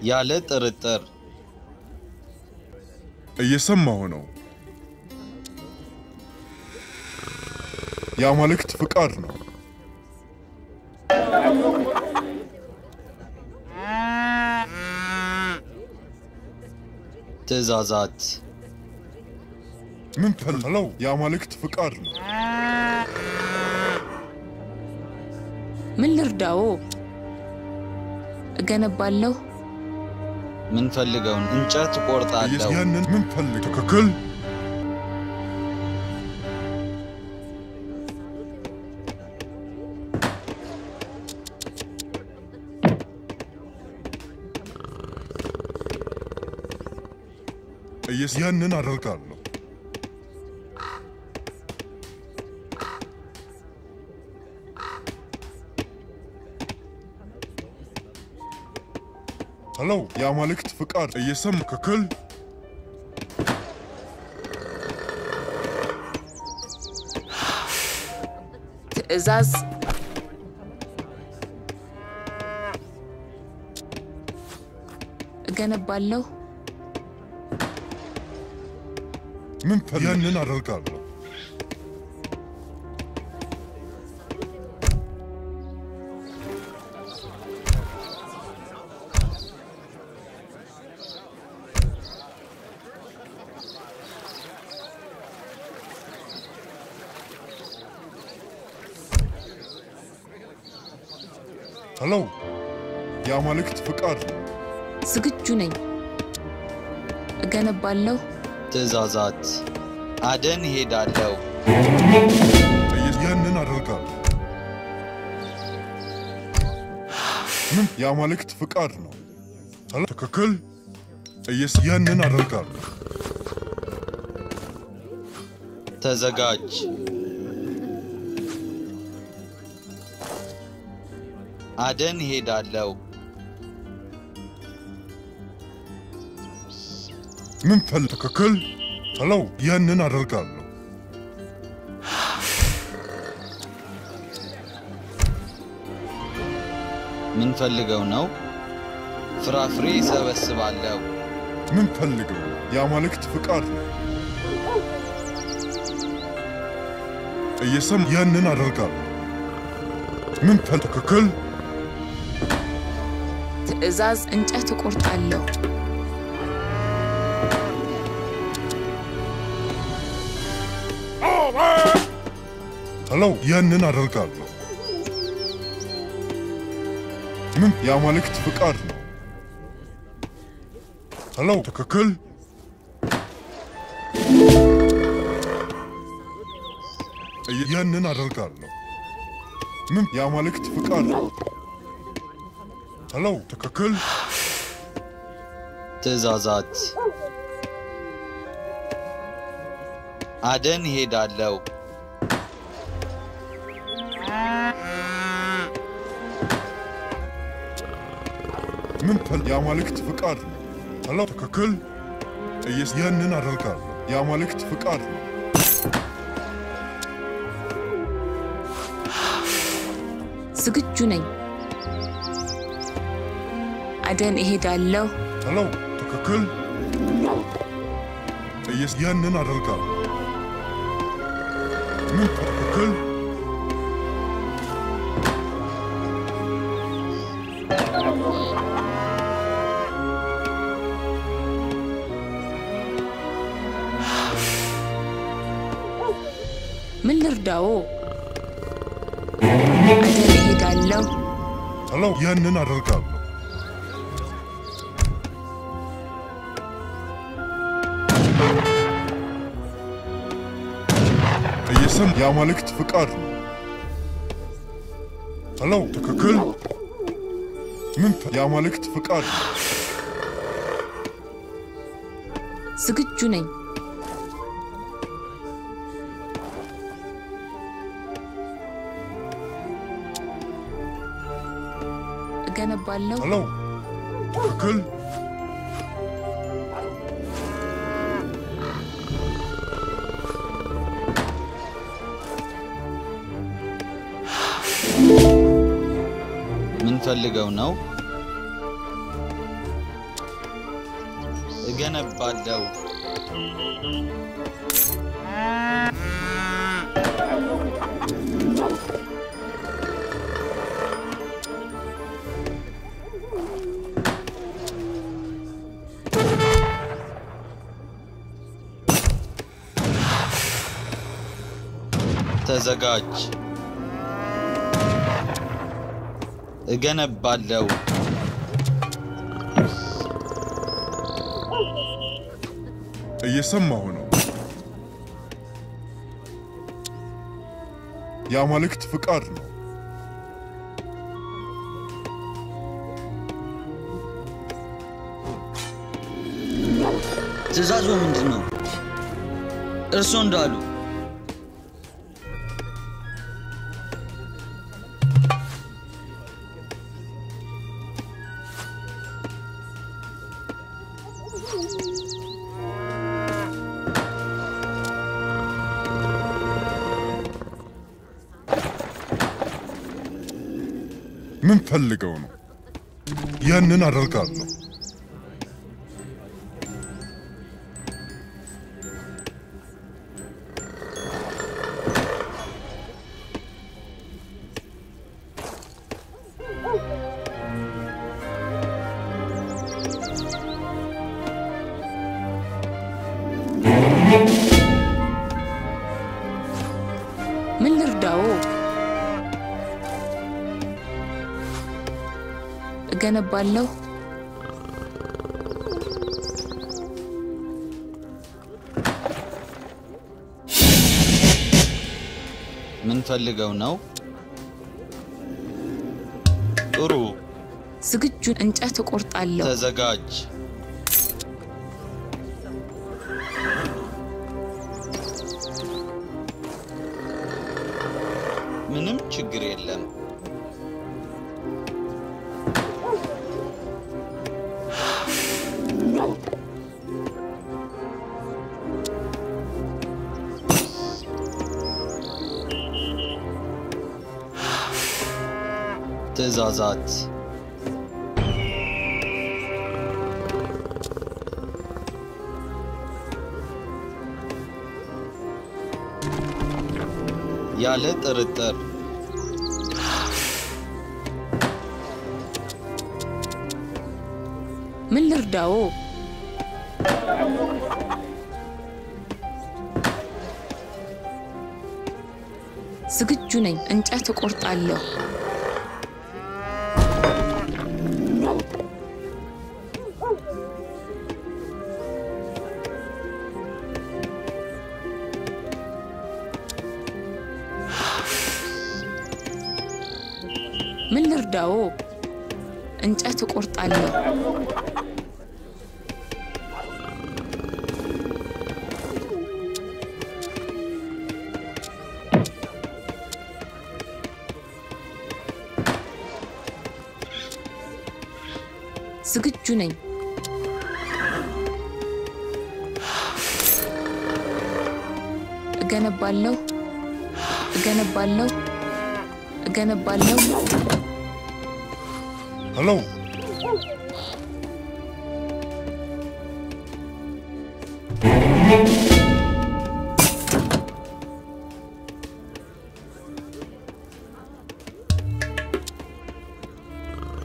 ያለ ጥርጥር እየሰማሁ ነው። የአማልክት ፍቃድ ነው። ትእዛዛት ምን ፈለው? የአማልክት ፍቃድ ነው። ምን ልርዳዎ? እገነባለሁ። ምንፈልገውን እንጨት ቆርጣለሁ። ያንን ምን ፈልግ? ትክክል። ያንን አደርጋለሁ። ሄሎ፣ የአማልክት ፍቃድ እየሰም ትክክል። ትእዛዝ እገነባለሁ። ምን ፈልግ? ያንን አደርጋለሁ። የአማልክት ፍቃድ ዝግጁ ነኝ። እገነባለሁ። ትእዛዛት አደን ሄዳለሁ። ያንን አደርጋለሁ። ምን? የአማልክት ፍቃድ ነው። ትክክል። እየስ ያንን አደርጋለሁ። ተዘጋጅ። አደን ሄዳለሁ። ምን ፈል? ትክክል። ሄሎ፣ ያንን አደርጋለሁ። ምንፈልገው ነው? ፍራፍሬ ሰበስባለሁ። ምን ፈልገው? የአማልክት ፍቃድ ነው። እየሰም ያንን አደርጋለሁ። ምን ፈል? ትክክል። ትእዛዝ እንጨት እቆርጣለሁ። ሄሎ፣ ያንን አደርጋለሁ። ምን? የአማልክት ፍቃድ ነው። ሄሎ፣ ትክክል። ያንን አደርጋለሁ። ምን? የአማልክት ፍቃድ ነው። ሄሎ፣ ትክክል። ትእዛዛት አደን ሄዳለሁ። ምን ፈል? የአማልክት ፍቃድ ነው። ሄሎ፣ ትክክል። እየስ ያንን አደርጋለሁ። የአማልክት ፍቃድ ነው። ዝግጁ ነኝ። አደን እሄዳለሁ። ሄሎ፣ ትክክል። እየስ ያንን አደርጋለሁ። ምን? ትክክል። ምን ልርዳዎ? አደን እሄዳለሁ። ሄሎ፣ ያንን አደርጋለሁ። እየሰም የአማልክት ፍቃድ ነው። ሄሎ፣ ትክክል። ምን? የአማልክት ፍቃድ ዝግጁ ነኝ። እገነባለሁ። ሄሎ፣ ትክክል። ምንፈልገው ነው? እገነባለሁ። ተዘጋጅ። እገነባለሁ። እየሰማሁ ነው። የአማልክት ፍቃድ ነው። ትእዛዙ ምንድን ነው? እርሶ እንዳሉ ምን ፈልገው ነው? ያንን አደርጋለሁ። እገነባለሁ። ምን ፈልገው ነው? ጥሩ፣ ዝግጁ እንጨት እቆርጣለሁ። ተዘጋጅ። ትዕዛዛት ያለ ጥርጥር ምን ልርዳዎ? ዝግጁ ነኝ። እንጨት እቆርጣለሁ። ምን ልርዳዎ? እንጨት እቆርጣለሁ። ዝግጁ ነኝ። እገነባለሁ፣ እገነባለሁ፣ እገነባለሁ። ሄሎ፣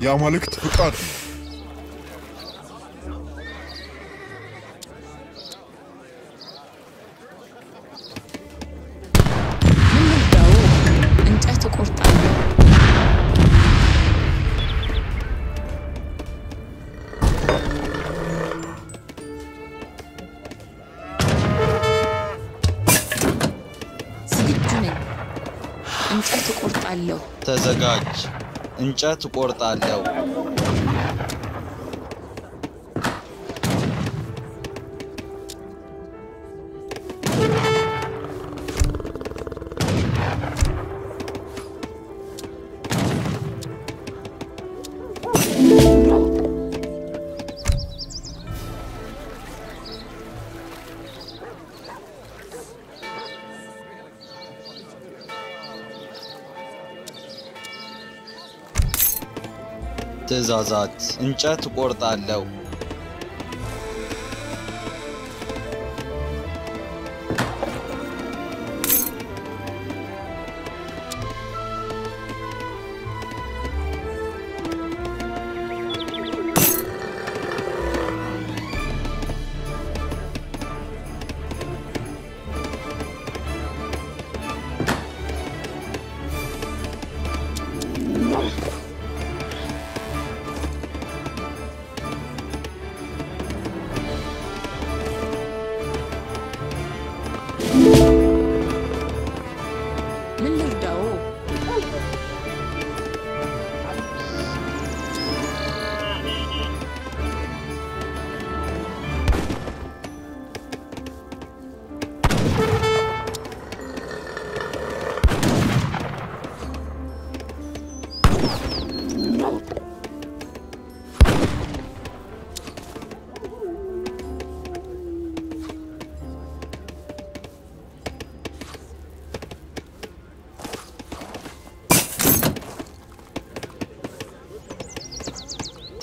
የአማልክት ፍቃድ ነው። እንጨት እቆርጣለሁ። ትዕዛዛት እንጨት እቆርጣለሁ።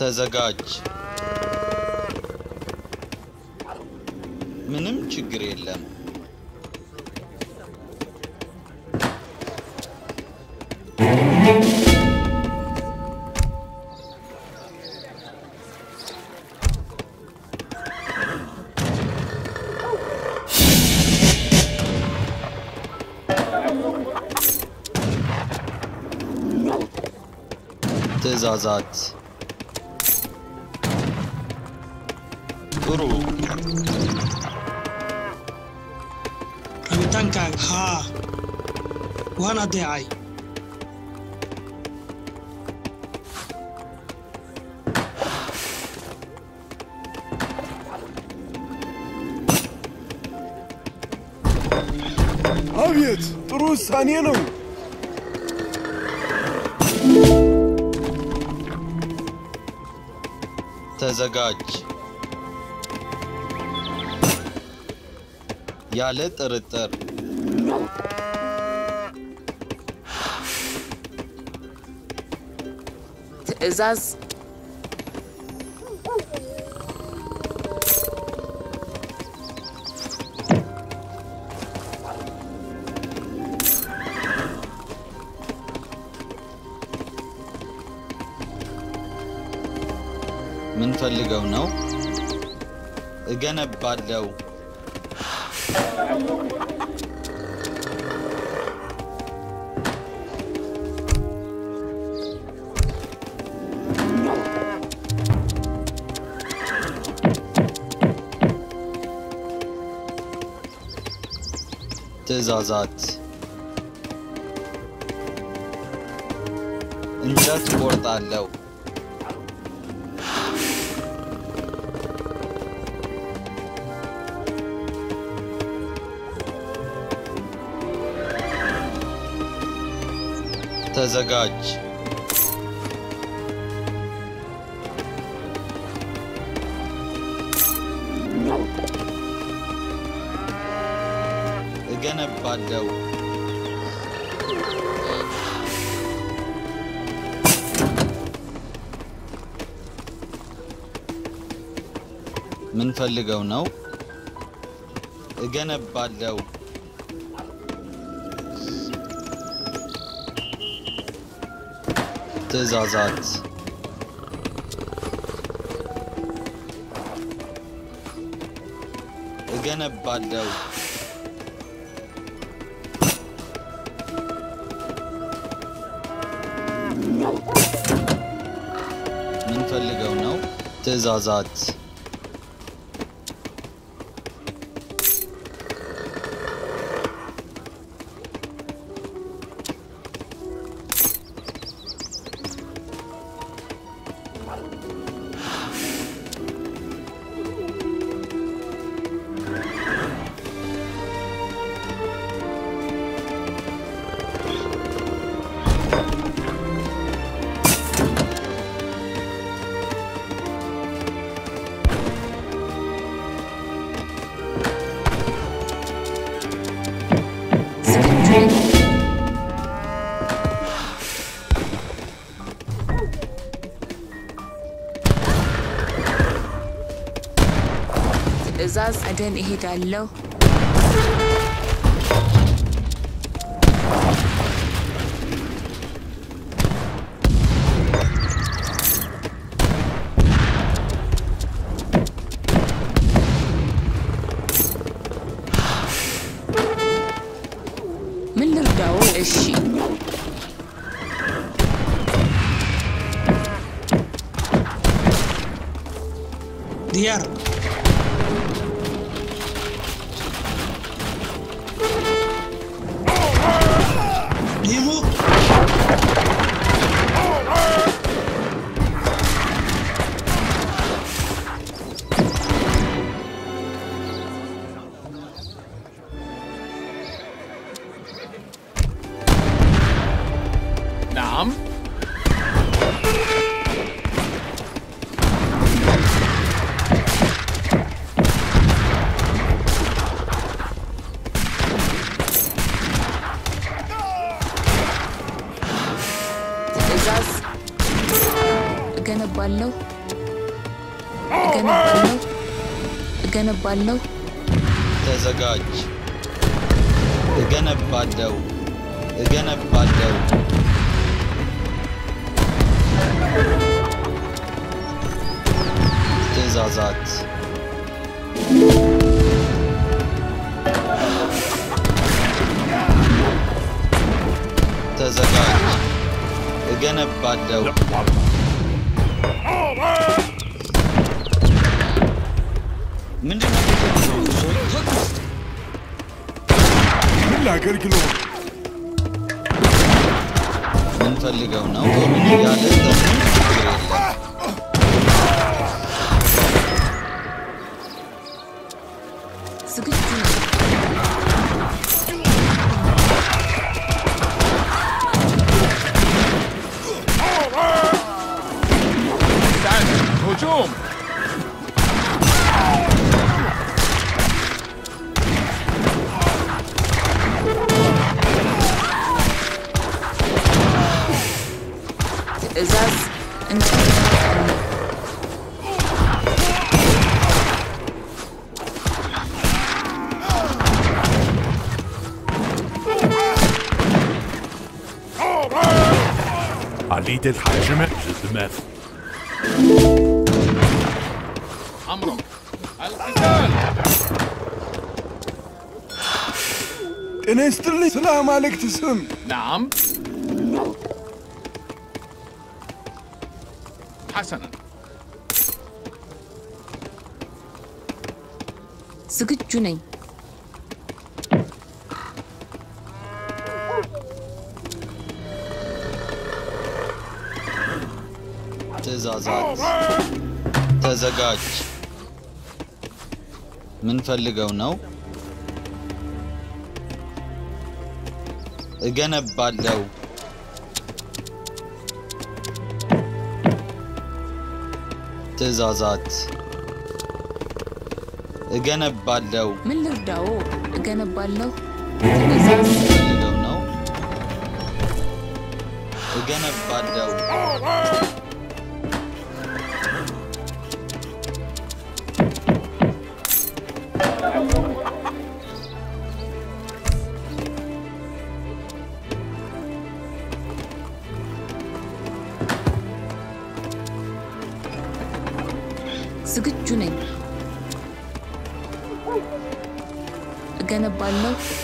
ተዘጋጅ። ምንም ችግር የለም። ትዕዛዛት waan adeecay አቤት ጥሩ ውሳኔ ነው። ተዘጋጅ። ያለ ጥርጥር ትዕዛዝ ምን ፈልገው ነው? እገነባለው። ትዕዛዛት እንጨት ቆርጣለሁ። ተዘጋጅ። እገነባለው። ምን ፈልገው ነው? እገነባለው። ትዕዛዛት እገነባለው። ፈልገው ነው? ትዕዛዛት አደን እሄዳለሁ። እገነባለሁ እገነባለሁ ተዘጋጅ። እገነባለሁ እገነባለሁ ትእዛዛት ተዘጋጅ። እገነባለሁ ምንድን ነው የምትፈልገው? እርሶ ተኩስ። ምን ላገልግሎ? ምንፈልገው ነው ጦሩን እያለ ተምን ችግር የለም። ዝግጁ انت الحاكمة ضد ماث امرك القتال انا يسترني سلام عليك تسم نعم حسنا سكت جنين ትእዛዛት ተዘጋጅ። ምንፈልገው ነው? እገነባለሁ። ትእዛዛት። እገነባለሁ። ምን ልርዳዎ እገነባለሁ? ፈልገው ነው? እገነባለሁ እገነባለሁ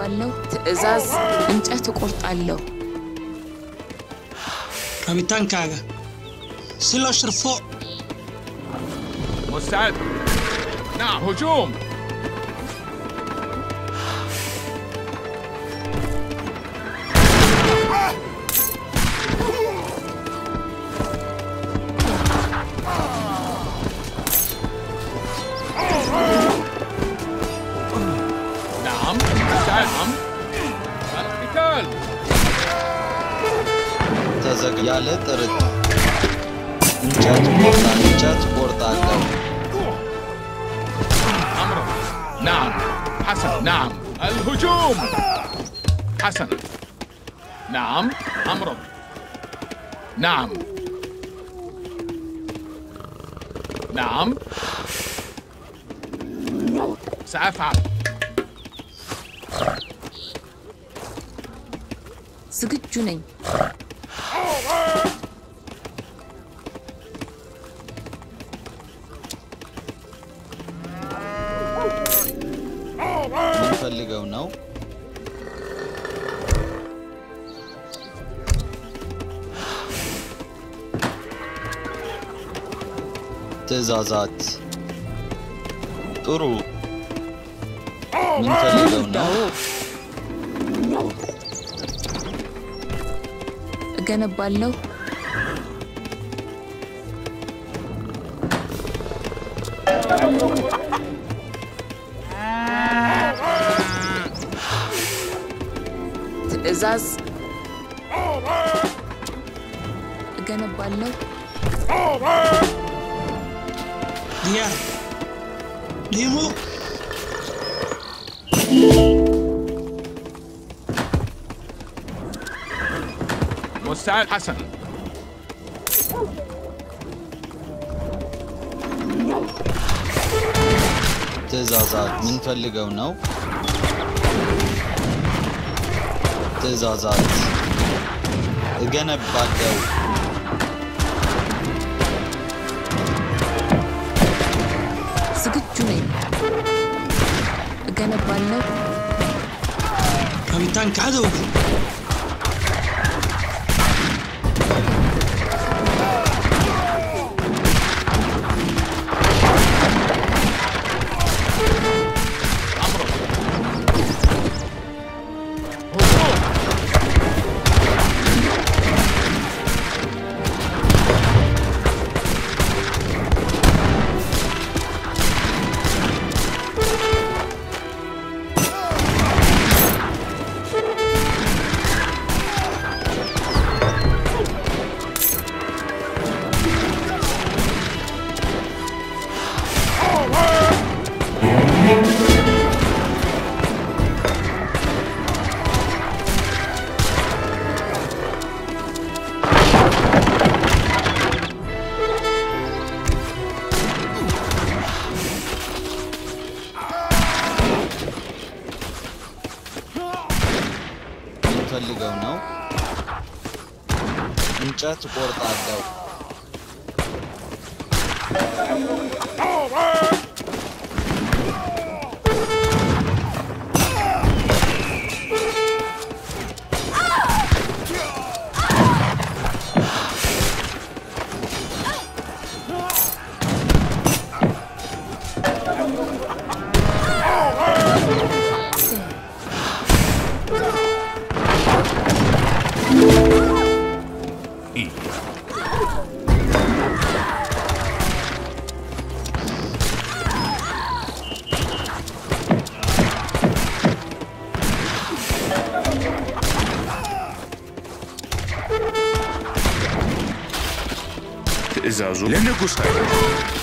ባለው ትዕዛዝ እንጨት እቆርጣለሁ። rabitaankaaga si loo shirfo mustaad naa hujuum نعم حسن نعم الهجوم حسن نعم أمره نعم نعم سأفعل سكت جنين ትእዛዛት ጥሩ። ምን ፈልገው ነው? እገነባለሁ። ትዕዛዝ እገነባለሁ። diyaar dhiimo مستعد حسن ትእዛዛት ምን ፈልገው ነው? ትእዛዛት እገነባለሁ። እገነባለሁ። rabitaanka እንጨት እቆርጣለሁ። ትእዛዙ ለንጉሥ ትእዛዛት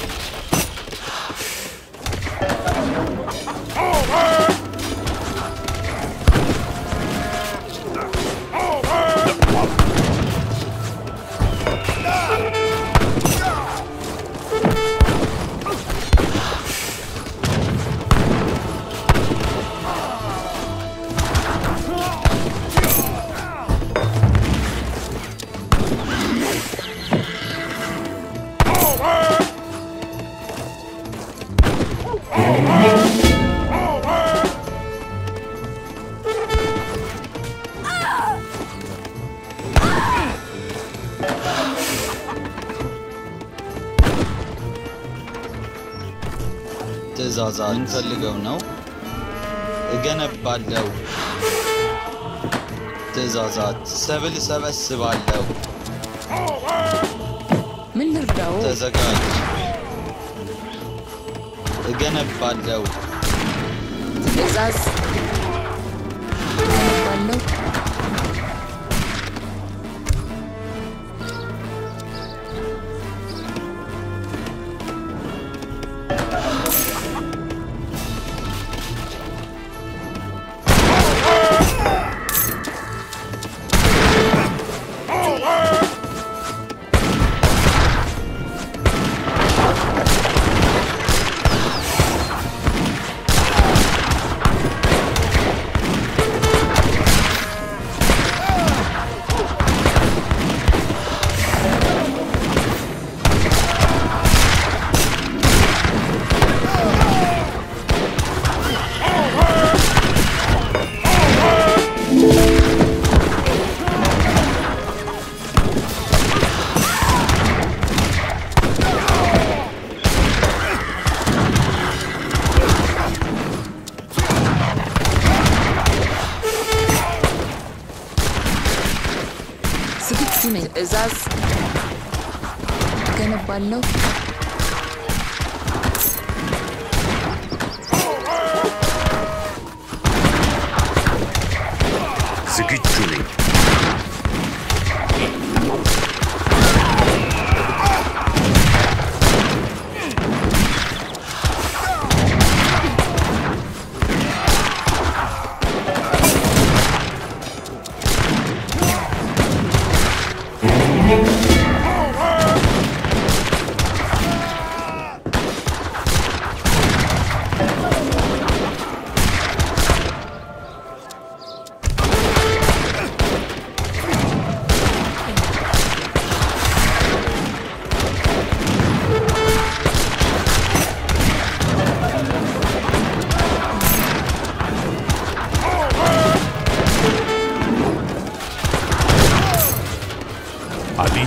ምን ፈልገው ነው? እገነባለሁ። ትእዛዛት ሰብል እሰበስባለሁ። ምን ልርዳዎ? ተዘጋጅ። እገነባለሁ። ትዕዛዝ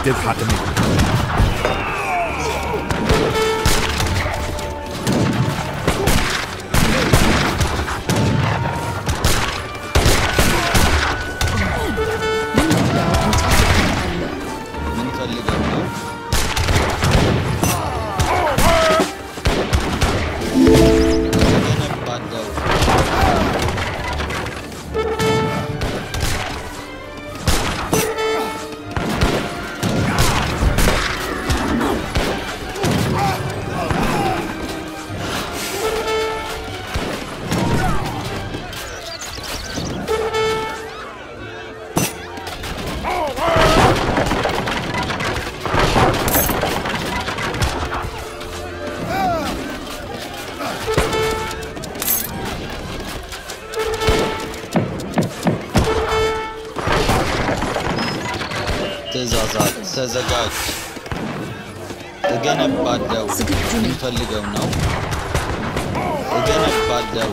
angebietet hatte. ተዘጋጅ። እገነባለሁ። ዝግጁ ነኝ። ምን ፈልገው ነው? እገነባለሁ።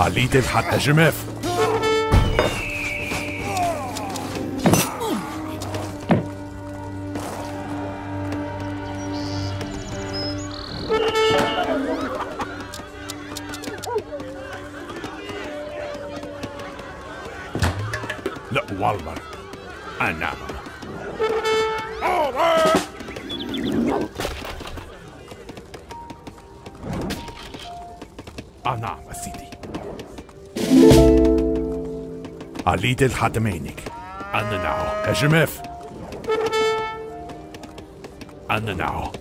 علي الحتى جماف. عليت الحتمينك أنا ناو هجمف أنا ناو